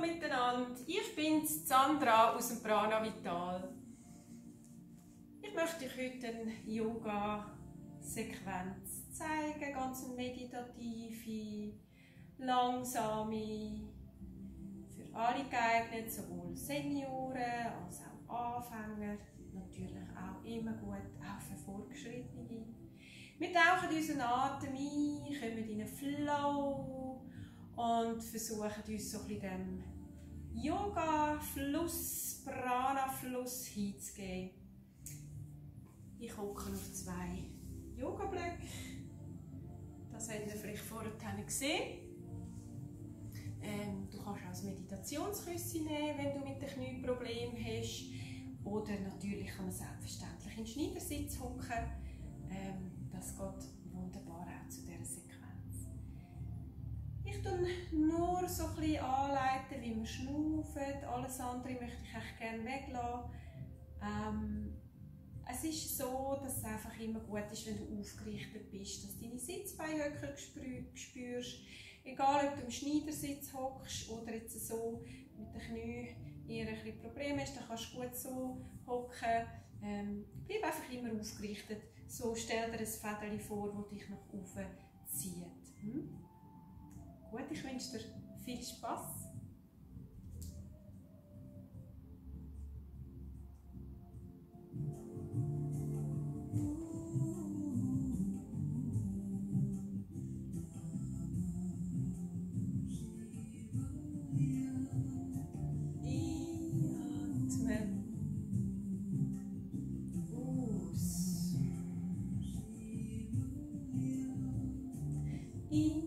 Miteinander, ich bin Sandra aus dem Prana Vital. Ich möchte euch heute eine Yoga-Sequenz zeigen, ganz meditative, langsame, für alle geeignet, sowohl Senioren als auch Anfänger, natürlich auch immer gut, auch für Fortgeschrittene. Wir tauchen unseren Atem ein, kommen in einen Flow und versuchen uns so ein bisschen dem Yoga-Fluss, Prana-Fluss hinzugeben. Ich hocke auf zwei Yoga-Blöcke. Das habt ihr vielleicht vorher gesehen. Ähm, du kannst auch das Meditationsküsse nehmen, wenn du mit den Knien Probleme hast. Oder natürlich kann man selbstverständlich in den Schneidersitz hocken. Ähm, das geht wunderbar auch zu dieser Sequenz. Ich tue nur so ein bisschen anleiten, wie man schnauft. Alles andere möchte ich echt gerne weglassen. Ähm, es ist so, dass es einfach immer gut ist, wenn du aufgerichtet bist, dass du deine Sitzbeinhöcker spürst. Egal, ob du im Schneidersitz hockst oder jetzt so mit den Knien ein Probleme hast, dann kannst du gut so hocken. Ähm, bleib einfach immer aufgerichtet. So stell dir ein Federchen vor, das dich nach oben zieht. Hm? Gut, ich wünsche dir viel Spaß. E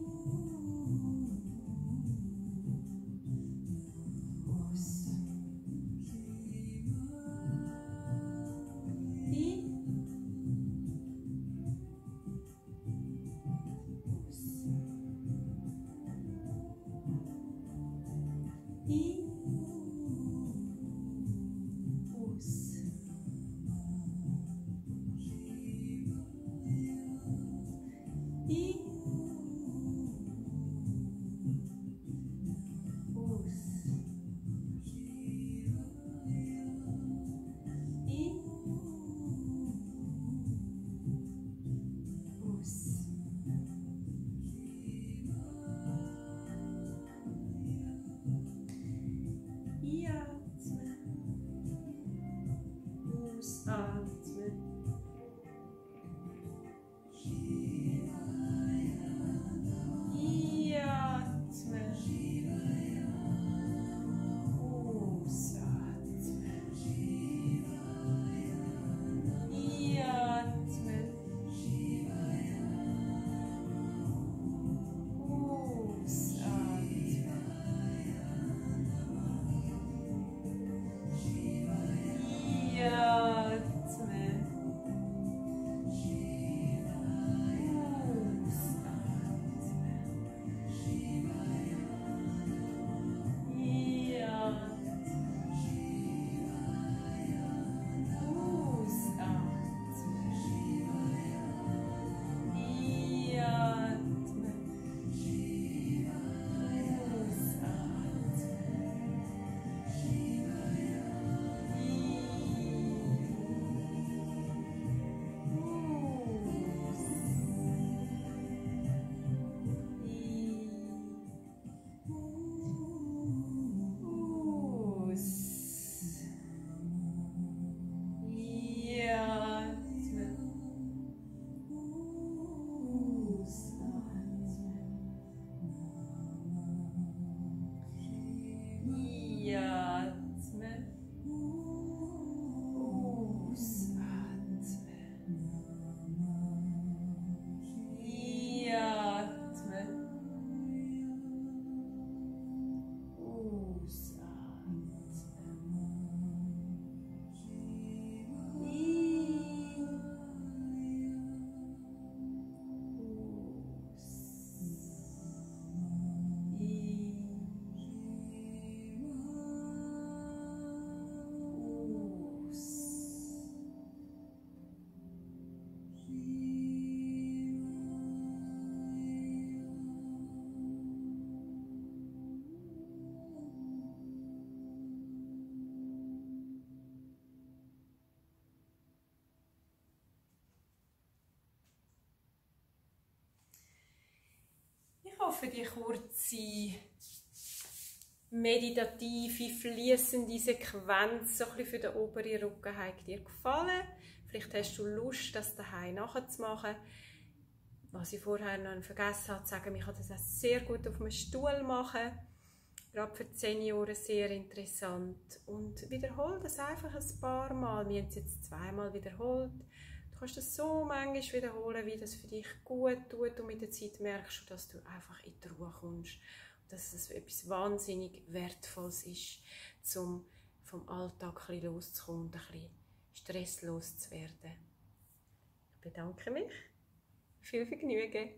ja, für die kurze meditative, fließende Sequenz so ein für den oberen Rücken hat dir gefallen. Vielleicht hast du Lust, das daheim nachzumachen. Was ich vorher noch vergessen habe zu sagen, ich kann das auch sehr gut auf einem Stuhl machen. Gerade für die Senioren sehr interessant. Und wiederhole das einfach ein paar Mal. Wir haben es jetzt zweimal wiederholt. Kannst das so manchmal wiederholen, wie das für dich gut tut. Und mit der Zeit merkst du, dass du einfach in die Ruhe kommst dass es etwas wahnsinnig Wertvolles ist, um vom Alltag ein loszukommen und ein bisschen stresslos zu werden. Ich bedanke mich. Viel Vergnügen.